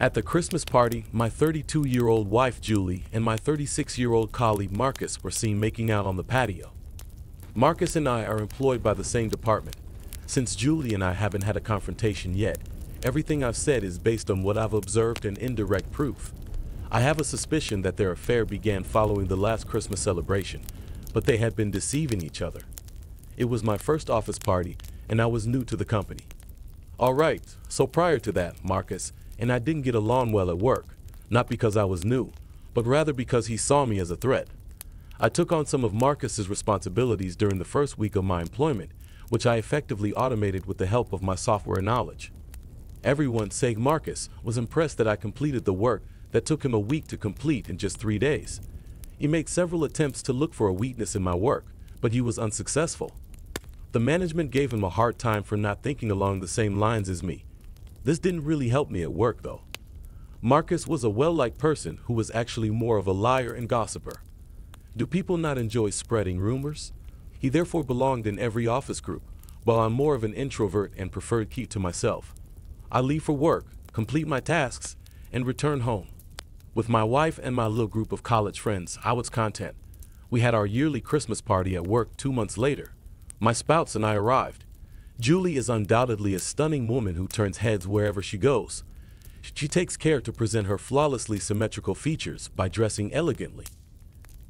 At the Christmas party, my 32 year old wife Julie and my 36 year old colleague Marcus were seen making out on the patio. Marcus and I are employed by the same department. Since Julie and I haven't had a confrontation yet, everything I've said is based on what I've observed and indirect proof. I have a suspicion that their affair began following the last Christmas celebration, but they had been deceiving each other. It was my first office party, and I was new to the company. All right, so prior to that, Marcus and I didn't get along well at work, not because I was new, but rather because he saw me as a threat. I took on some of Marcus's responsibilities during the first week of my employment, which I effectively automated with the help of my software knowledge. Everyone, save Marcus, was impressed that I completed the work that took him a week to complete in just three days. He made several attempts to look for a weakness in my work, but he was unsuccessful. The management gave him a hard time for not thinking along the same lines as me. This didn't really help me at work, though. Marcus was a well liked person who was actually more of a liar and gossiper. Do people not enjoy spreading rumors? He therefore belonged in every office group, while I'm more of an introvert and prefer to keep to myself. I leave for work, complete my tasks, and return home. With my wife and my little group of college friends, I was content. We had our yearly Christmas party at work two months later. My spouse and I arrived. Julie is undoubtedly a stunning woman who turns heads wherever she goes. She takes care to present her flawlessly symmetrical features by dressing elegantly.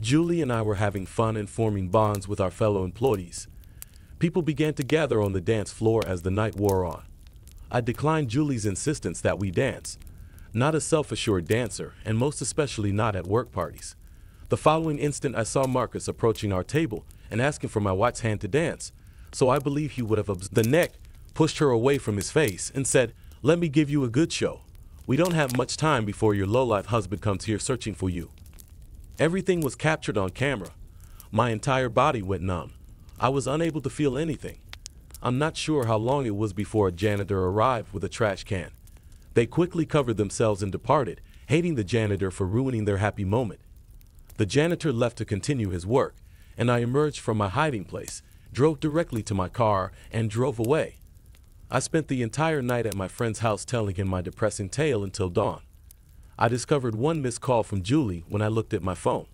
Julie and I were having fun and forming bonds with our fellow employees. People began to gather on the dance floor as the night wore on. I declined Julie's insistence that we dance. Not a self assured dancer, and most especially not at work parties. The following instant, I saw Marcus approaching our table and asking for my wife's hand to dance so I believe he would have obs- the neck pushed her away from his face and said, Let me give you a good show. We don't have much time before your lowlife husband comes here searching for you. Everything was captured on camera. My entire body went numb. I was unable to feel anything. I'm not sure how long it was before a janitor arrived with a trash can. They quickly covered themselves and departed, hating the janitor for ruining their happy moment. The janitor left to continue his work, and I emerged from my hiding place drove directly to my car, and drove away. I spent the entire night at my friend's house telling him my depressing tale until dawn. I discovered one missed call from Julie when I looked at my phone.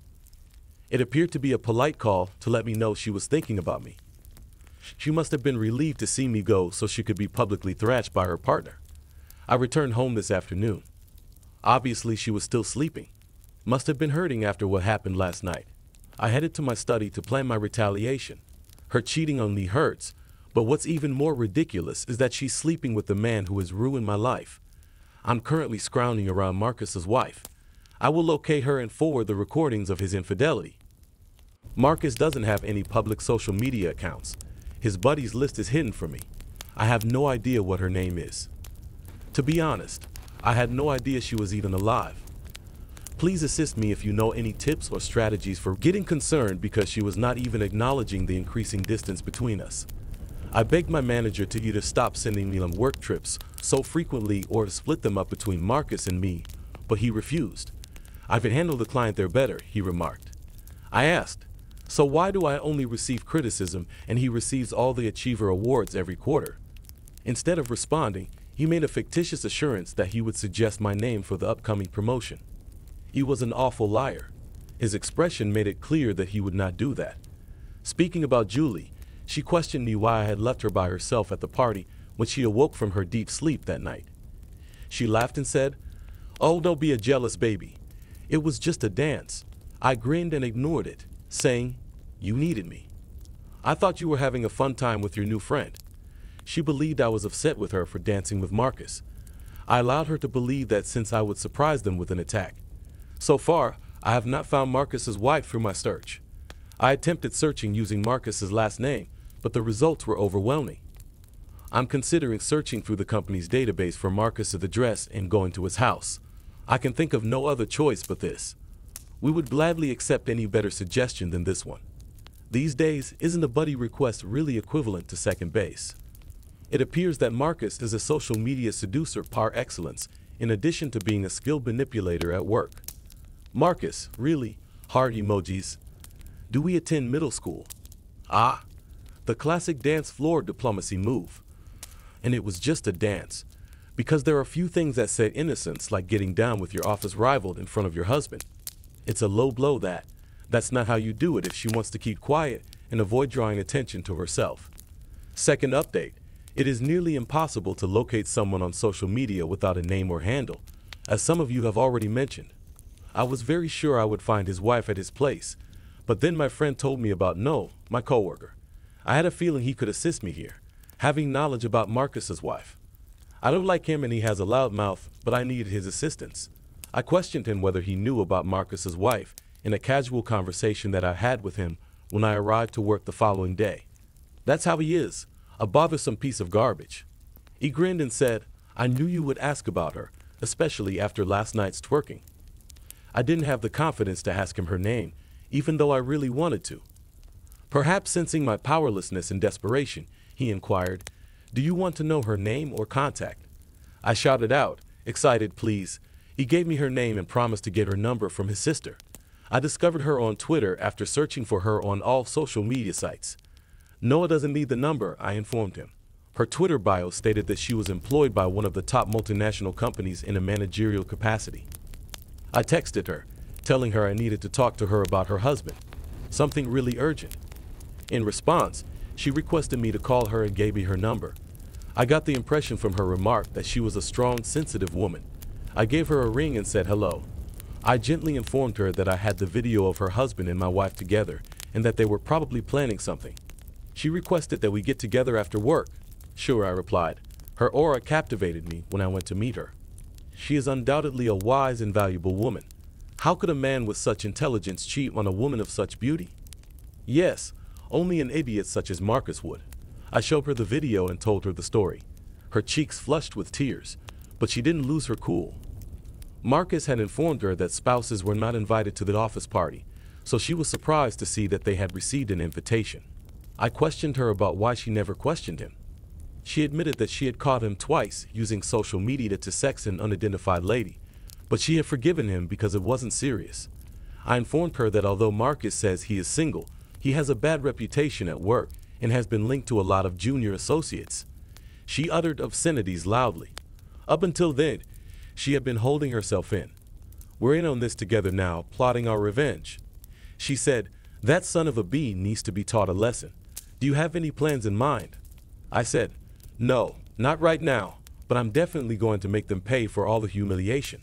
It appeared to be a polite call to let me know she was thinking about me. She must have been relieved to see me go so she could be publicly thrashed by her partner. I returned home this afternoon. Obviously, she was still sleeping. Must have been hurting after what happened last night. I headed to my study to plan my retaliation. Her cheating only hurts, but what's even more ridiculous is that she's sleeping with the man who has ruined my life. I'm currently scrounging around Marcus's wife. I will locate her and forward the recordings of his infidelity. Marcus doesn't have any public social media accounts. His buddies list is hidden from me. I have no idea what her name is. To be honest, I had no idea she was even alive. Please assist me if you know any tips or strategies for getting concerned because she was not even acknowledging the increasing distance between us. I begged my manager to either stop sending me on work trips so frequently or to split them up between Marcus and me, but he refused. I could handle the client there better, he remarked. I asked, so why do I only receive criticism and he receives all the Achiever Awards every quarter? Instead of responding, he made a fictitious assurance that he would suggest my name for the upcoming promotion. He was an awful liar. His expression made it clear that he would not do that. Speaking about Julie, she questioned me why I had left her by herself at the party when she awoke from her deep sleep that night. She laughed and said, Oh, don't be a jealous baby. It was just a dance. I grinned and ignored it, saying, You needed me. I thought you were having a fun time with your new friend. She believed I was upset with her for dancing with Marcus. I allowed her to believe that since I would surprise them with an attack, so far, I have not found Marcus's wife through my search. I attempted searching using Marcus's last name, but the results were overwhelming. I'm considering searching through the company's database for Marcus's address and going to his house. I can think of no other choice but this. We would gladly accept any better suggestion than this one. These days, isn't a buddy request really equivalent to second base? It appears that Marcus is a social media seducer par excellence, in addition to being a skilled manipulator at work. Marcus, really? Heart emojis. Do we attend middle school? Ah, the classic dance floor diplomacy move. And it was just a dance. Because there are a few things that say innocence like getting down with your office rival in front of your husband. It's a low blow that. That's not how you do it if she wants to keep quiet and avoid drawing attention to herself. Second update. It is nearly impossible to locate someone on social media without a name or handle, as some of you have already mentioned. I was very sure I would find his wife at his place, but then my friend told me about Noah, my coworker. I had a feeling he could assist me here, having knowledge about Marcus's wife. I don't like him and he has a loud mouth, but I needed his assistance. I questioned him whether he knew about Marcus's wife in a casual conversation that I had with him when I arrived to work the following day. That's how he is a bothersome piece of garbage. He grinned and said, I knew you would ask about her, especially after last night's twerking. I didn't have the confidence to ask him her name, even though I really wanted to. Perhaps sensing my powerlessness and desperation, he inquired, Do you want to know her name or contact? I shouted out, excited, please. He gave me her name and promised to get her number from his sister. I discovered her on Twitter after searching for her on all social media sites. Noah doesn't need the number, I informed him. Her Twitter bio stated that she was employed by one of the top multinational companies in a managerial capacity. I texted her, telling her I needed to talk to her about her husband, something really urgent. In response, she requested me to call her and gave me her number. I got the impression from her remark that she was a strong, sensitive woman. I gave her a ring and said hello. I gently informed her that I had the video of her husband and my wife together and that they were probably planning something. She requested that we get together after work. Sure, I replied. Her aura captivated me when I went to meet her. She is undoubtedly a wise and valuable woman. How could a man with such intelligence cheat on a woman of such beauty? Yes, only an idiot such as Marcus would. I showed her the video and told her the story. Her cheeks flushed with tears, but she didn't lose her cool. Marcus had informed her that spouses were not invited to the office party, so she was surprised to see that they had received an invitation. I questioned her about why she never questioned him. She admitted that she had caught him twice using social media to sex an unidentified lady, but she had forgiven him because it wasn't serious. I informed her that although Marcus says he is single, he has a bad reputation at work and has been linked to a lot of junior associates. She uttered obscenities loudly. Up until then, she had been holding herself in. We're in on this together now, plotting our revenge. She said, That son of a bee needs to be taught a lesson. Do you have any plans in mind? I said, No, not right now, but I'm definitely going to make them pay for all the humiliation.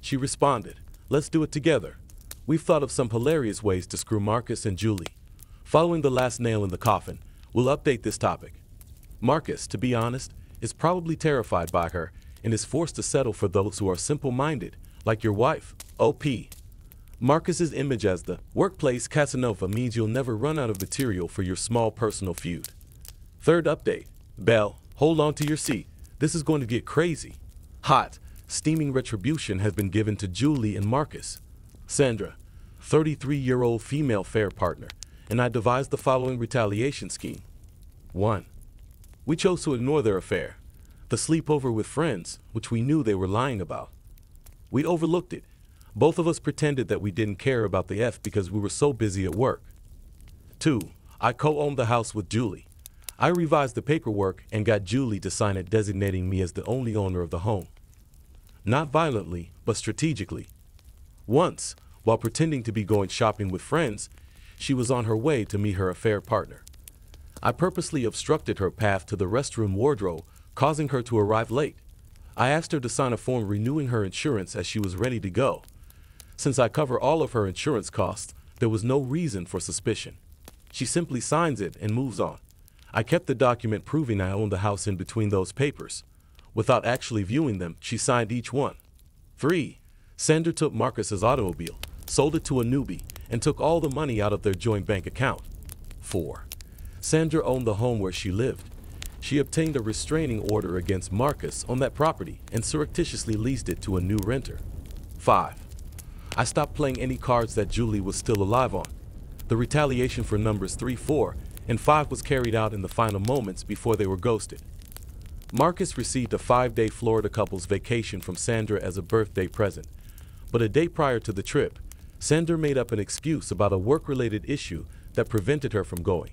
She responded, Let's do it together. We've thought of some hilarious ways to screw Marcus and Julie. Following the last nail in the coffin, we'll update this topic. Marcus, to be honest, is probably terrified by her and is forced to settle for those who are simple minded, like your wife, OP. Marcus's image as the workplace Casanova means you'll never run out of material for your small personal feud. Third update Belle, hold on to your seat. This is going to get crazy. Hot, steaming retribution has been given to Julie and Marcus. Sandra, 33 year old female fair partner, and I devised the following retaliation scheme. 1. We chose to ignore their affair, the sleepover with friends, which we knew they were lying about. We overlooked it both of us pretended that we didn't care about the F because we were so busy at work. Two, I co-owned the house with Julie. I revised the paperwork and got Julie to sign it designating me as the only owner of the home. Not violently, but strategically. Once, while pretending to be going shopping with friends, she was on her way to meet her affair partner. I purposely obstructed her path to the restroom wardrobe, causing her to arrive late. I asked her to sign a form renewing her insurance as she was ready to go. Since I cover all of her insurance costs, there was no reason for suspicion. She simply signs it and moves on. I kept the document proving I owned the house in between those papers. Without actually viewing them, she signed each one. 3. Sandra took Marcus's automobile, sold it to a newbie, and took all the money out of their joint bank account. 4. Sandra owned the home where she lived. She obtained a restraining order against Marcus on that property and surreptitiously leased it to a new renter. 5. I stopped playing any cards that Julie was still alive on. The retaliation for numbers 3, 4, and 5 was carried out in the final moments before they were ghosted. Marcus received a five day Florida couple's vacation from Sandra as a birthday present, but a day prior to the trip, Sandra made up an excuse about a work related issue that prevented her from going.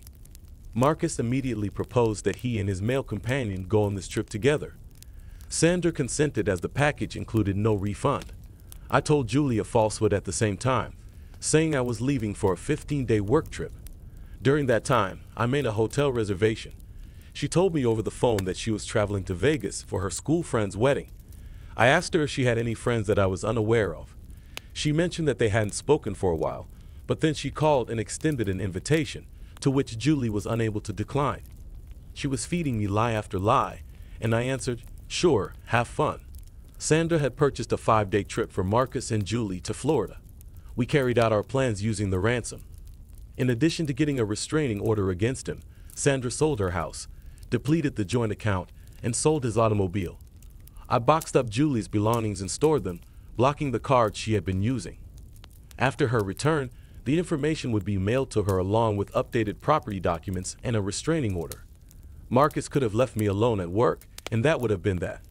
Marcus immediately proposed that he and his male companion go on this trip together. Sandra consented as the package included no refund. I told Julie a falsehood at the same time, saying I was leaving for a 15 day work trip. During that time, I made a hotel reservation. She told me over the phone that she was traveling to Vegas for her school friend's wedding. I asked her if she had any friends that I was unaware of. She mentioned that they hadn't spoken for a while, but then she called and extended an invitation, to which Julie was unable to decline. She was feeding me lie after lie, and I answered, Sure, have fun. Sandra had purchased a five day trip for Marcus and Julie to Florida. We carried out our plans using the ransom. In addition to getting a restraining order against him, Sandra sold her house, depleted the joint account, and sold his automobile. I boxed up Julie's belongings and stored them, blocking the cards she had been using. After her return, the information would be mailed to her along with updated property documents and a restraining order. Marcus could have left me alone at work, and that would have been that.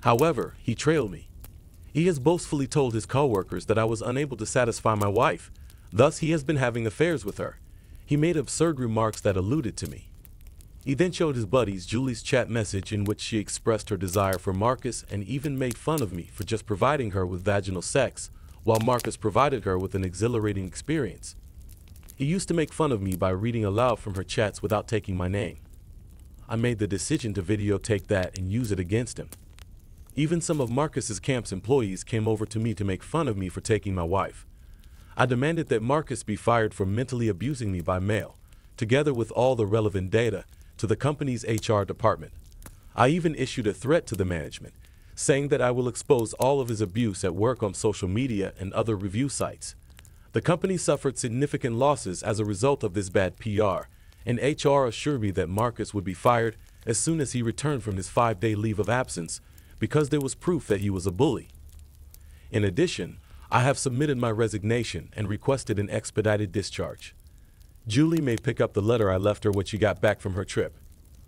However, he trailed me. He has boastfully told his coworkers that I was unable to satisfy my wife, thus he has been having affairs with her. He made absurd remarks that alluded to me. He then showed his buddies Julie's chat message in which she expressed her desire for Marcus and even made fun of me for just providing her with vaginal sex, while Marcus provided her with an exhilarating experience. He used to make fun of me by reading aloud from her chats without taking my name. I made the decision to videotape that and use it against him. Even some of Marcus's camp's employees came over to me to make fun of me for taking my wife. I demanded that Marcus be fired for mentally abusing me by mail, together with all the relevant data, to the company's HR department. I even issued a threat to the management, saying that I will expose all of his abuse at work on social media and other review sites. The company suffered significant losses as a result of this bad PR, and HR assured me that Marcus would be fired as soon as he returned from his five day leave of absence because there was proof that he was a bully. In addition, I have submitted my resignation and requested an expedited discharge. Julie may pick up the letter I left her when she got back from her trip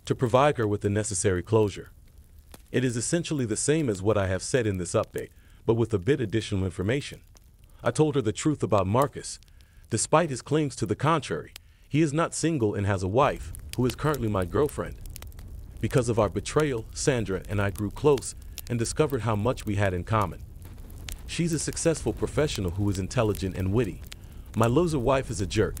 to provide her with the necessary closure. It is essentially the same as what I have said in this update, but with a bit additional information. I told her the truth about Marcus. Despite his claims to the contrary, he is not single and has a wife, who is currently my girlfriend. Because of our betrayal, Sandra and I grew close and discovered how much we had in common. She's a successful professional who is intelligent and witty. My loser wife is a jerk.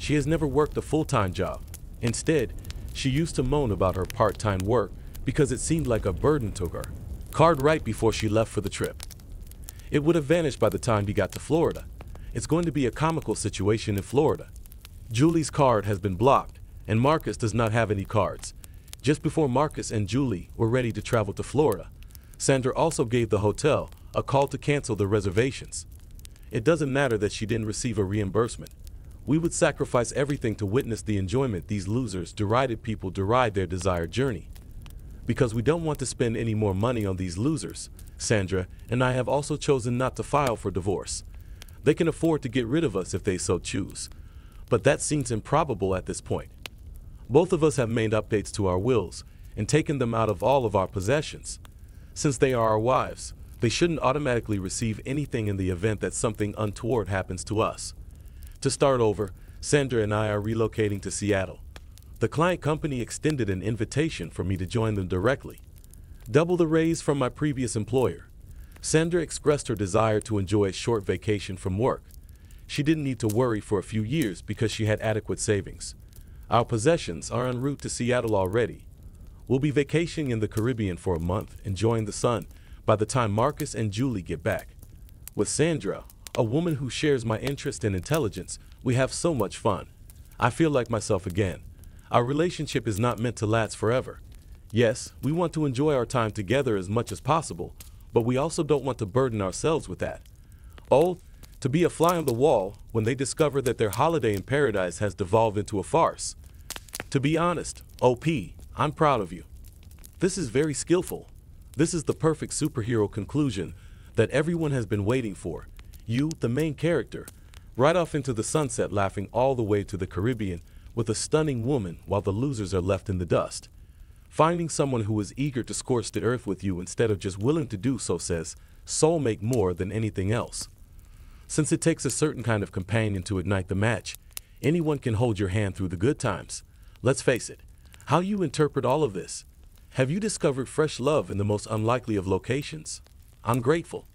She has never worked a full-time job. Instead, she used to moan about her part-time work because it seemed like a burden to her. Card right before she left for the trip. It would have vanished by the time he got to Florida. It's going to be a comical situation in Florida. Julie's card has been blocked, and Marcus does not have any cards. Just before Marcus and Julie were ready to travel to Florida, Sandra also gave the hotel a call to cancel the reservations. It doesn't matter that she didn't receive a reimbursement. We would sacrifice everything to witness the enjoyment these losers, derided people deride their desired journey. Because we don't want to spend any more money on these losers, Sandra and I have also chosen not to file for divorce. They can afford to get rid of us if they so choose but that seems improbable at this point. Both of us have made updates to our wills and taken them out of all of our possessions. Since they are our wives, they shouldn't automatically receive anything in the event that something untoward happens to us. To start over, Sandra and I are relocating to Seattle. The client company extended an invitation for me to join them directly. Double the raise from my previous employer. Sandra expressed her desire to enjoy a short vacation from work she didn't need to worry for a few years because she had adequate savings. Our possessions are en route to Seattle already. We'll be vacationing in the Caribbean for a month, enjoying the sun, by the time Marcus and Julie get back. With Sandra, a woman who shares my interest and intelligence, we have so much fun. I feel like myself again. Our relationship is not meant to last forever. Yes, we want to enjoy our time together as much as possible, but we also don't want to burden ourselves with that. Oh, to be a fly on the wall when they discover that their holiday in paradise has devolved into a farce. To be honest, OP, I'm proud of you. This is very skillful. This is the perfect superhero conclusion that everyone has been waiting for. You, the main character, right off into the sunset laughing all the way to the Caribbean with a stunning woman while the losers are left in the dust. Finding someone who is eager to scorch the earth with you instead of just willing to do so says, soulmate more than anything else. Since it takes a certain kind of companion to ignite the match, anyone can hold your hand through the good times. Let's face it, how you interpret all of this. Have you discovered fresh love in the most unlikely of locations? I'm grateful.